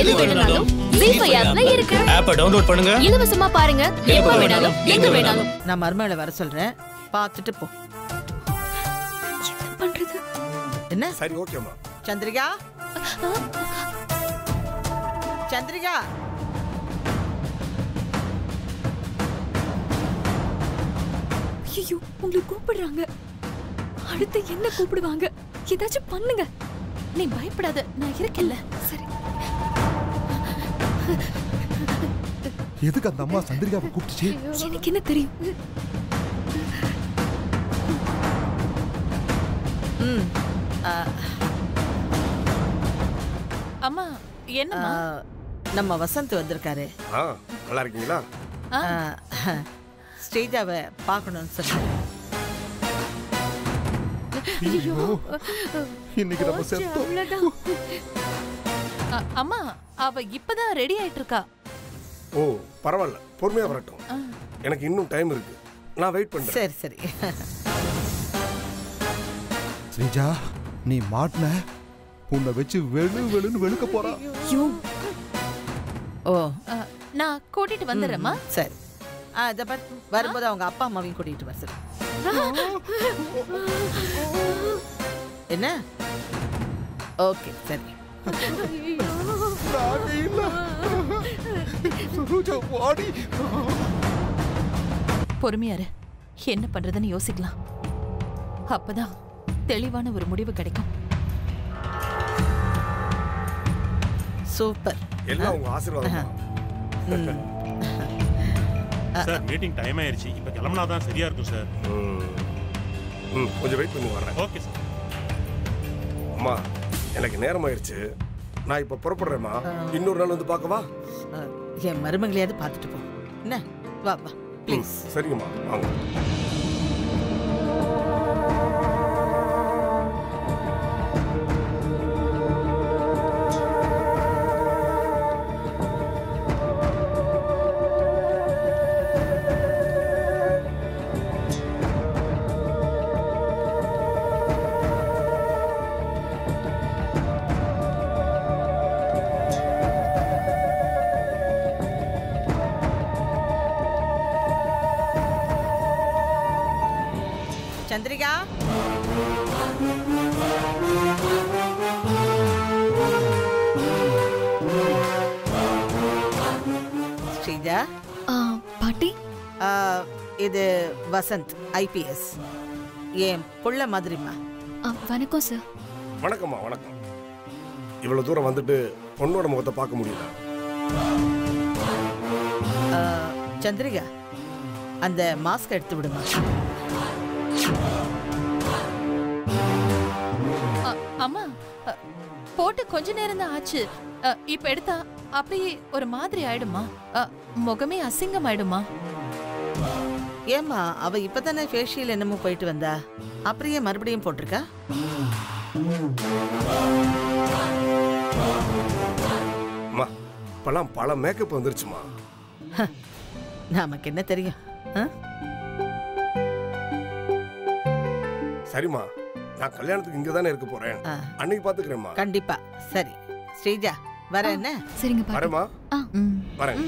எது வேணும்னாலும் ஜீஃபை ஆப்ல இருக்கு. ஆப்பை டவுன்லோட் பண்ணுங்க. இலவசமா பாருங்க. எப்ப வேணாலும். எங்க வேணாலும். நான் மருமகளை வர சொல்றேன். பார்த்துட்டு போ. என்ன பண்றது? என்ன? சரி ஓகேம்மா சந்திரிகா? சந்திரிகா? ஐயோ உங்களை கூப்பிடுறாங்க. அடுத்து என்ன கூப்பிடுவாங்க? ஏதாச்சும் பண்ணுங்க. நீ பயப்படாத நான் இருக்கேன்ல. சரி. எதுக்கு அந்த அம்மா சந்திரிகாவை கூப்பிட்டுச்சு? எனக்கு என்ன தெரியும்? அம்மா ஆ, என்னம்மா? நம்ம வசந்த் வந்திருக்காரு. ஆ நல்லா இருக்கீங்களா? ஸ்ரீஜாவை பார்க்கணும்னு சொன்னாரு ஐயோ இன்னைக்கு நம்ம செத்தோம். அ- அம்மா அவ இப்பதான் ரெடி ஆயிட்டு இருக்கா ஓ பரவாயில்ல. பொறுமையா வரட்டும். எனக்கு இன்னும் டைம் இருக்கு. நான் வெயிட் பண்றேன். சரி சரி. ஸ்ரீஜா நீ மாட்டின? உன்னை வச்சு வெளு வெளுன்னு வெளுக்க போறா. ஓ அ, நான் கூட்டிட்டு வந்துடுறேம்மா. சரி. ஆ இதை பாரு வரும்போது அவங்க அப்பா அம்மாவையும் கூட்டிகிட்டு வர சொல்லு என்ன? ஓகே சரி. நாங்க இல்ல சரோஜா வாடி பொறுமையா இரு என்ன பண்றதுன்னு யோசிக்கலாம். அப்பதான் தெளிவான ஒரு முடிவு கிடைக்கும். சூப்பர். எல்லாம் உங்க ஆசீர்வாதம் சார் மீட்டிங் டைம் ஆயிருச்சு. இப்போ கிளம்புனா தான் சரியா இருக்கும் சார். ம். கொஞ்சம் வெயிட் பண்ணி வர்றேன். Okay sir. அம்மா எனக்கு நேரம் ஆயிடுச்சு நான் இப்ப புறப்படுறேம்மா. இன்னொரு நாள் வந்து பார்க்கவா? என் மருமகளையாவது பார்த்துட்டு போ. என்ன? வா வா ப்ளீஸ் சரிங்கம்மா. வாங்க. சந்திரிகா? ஸ்ரீஜா? ஆ, பாட்டி? ஆ, இது வசந்த் ஐபிஎஸ் என் புள்ள மாதிரிம்மா? ஆ, வணக்கம் சார் வணக்கம்மா வணக்கம். இவ்வளவு தூரம் வந்துட்டு பொண்ணோட முகத்தை பார்க்க முடியல. ஆ, சந்திரிகா அந்த மாஸ்க் எடுத்து விடுமா? அம்மா போட்டு கொஞ்ச நேரம் தான் ஆச்சு இப்ப எடுத்தா அப்படியே ஒரு மாதிரி ஆயிடுமா? முகமே அசிங்கம் ஆயிடுமா ஏம்மா அவ இப்பதானே ஃபேஷியல் என்னமோ போயிட்டு வந்தா? அப்படியே மறுபடியும் போட்டிருக்கா? அம்மா இப்பெல்லாம் பல மேக்கப் வந்துருச்சுமா. நமக்கு என்ன தெரியும்? சரிம்மா நான் கல்யாணத்துக்கு இங்க தானே இருக்க போறேன். அன்னைக்கு பாத்துக்கிறேம்மா. கண்டிப்பா. சரி. ஸ்ரீஜா வர என்ன? சரிங்க வரேம்மா. வரேன்.